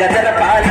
गजर पाल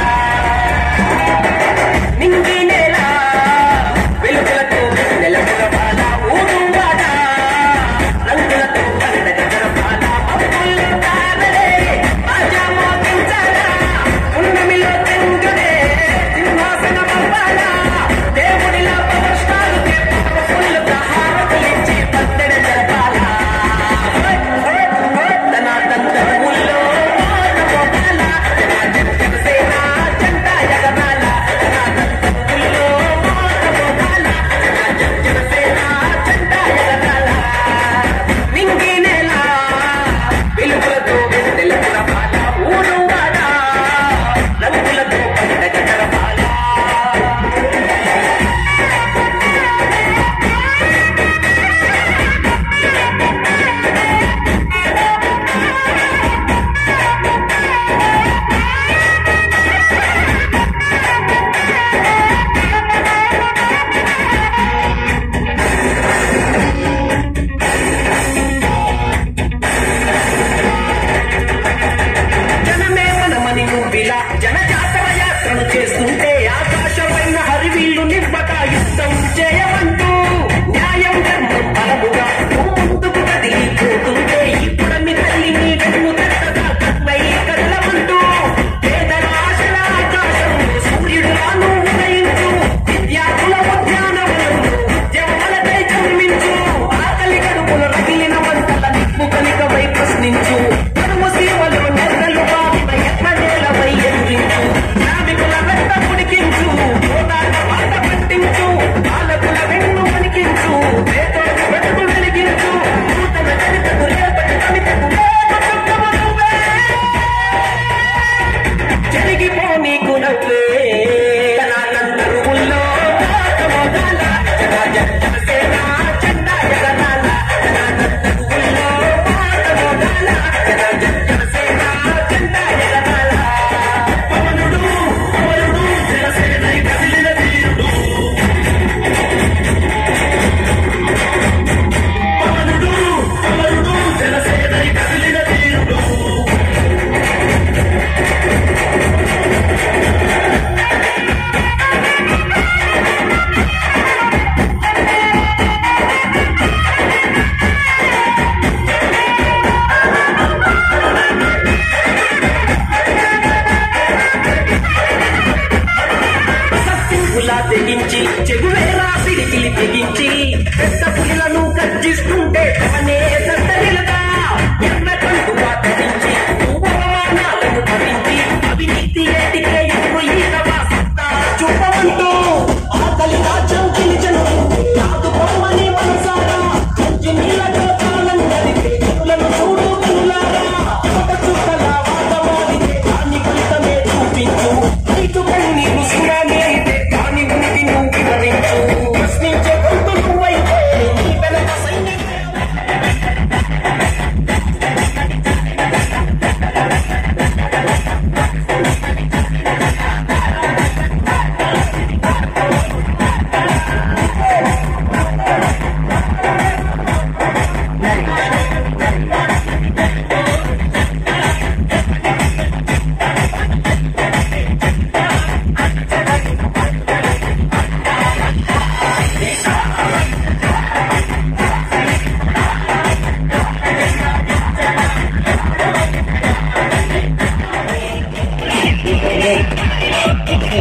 Please. Okay.